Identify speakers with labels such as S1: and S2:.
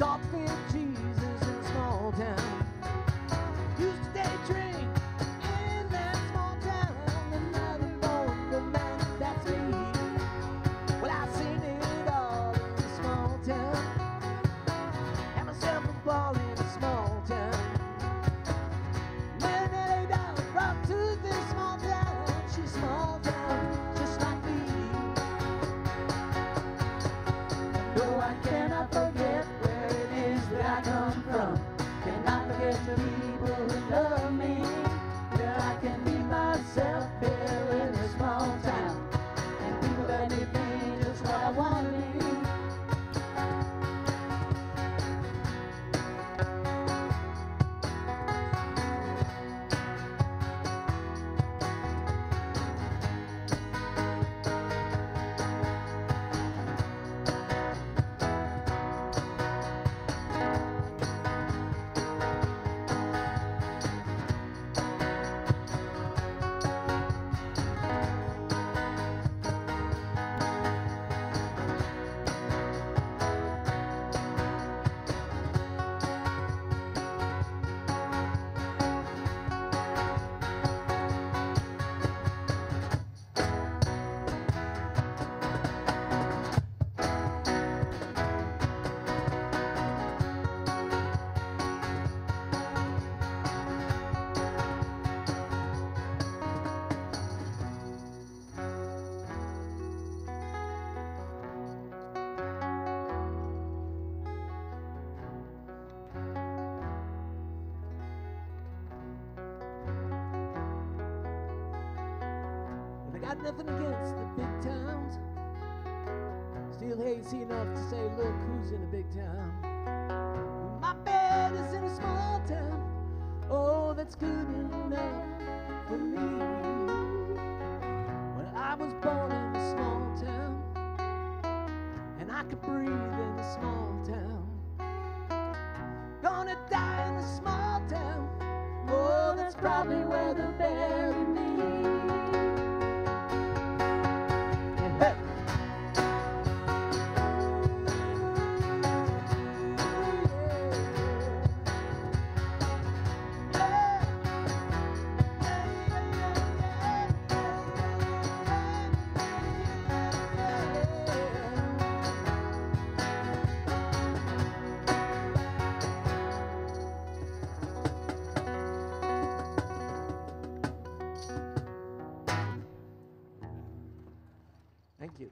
S1: misfit Jesus in small town. Used to daydream in that small town. Another born romantic, that's me. Well, I seen it all in a small town. Had myself a ball got nothing against the big towns. Still hazy enough to say, look who's in a big town. My bed is in a small town. Oh, that's good enough for me. Well, I was born in a small town. And I could breathe in a small town. Gonna die in a small town. Oh, that's probably where the bear Thank you.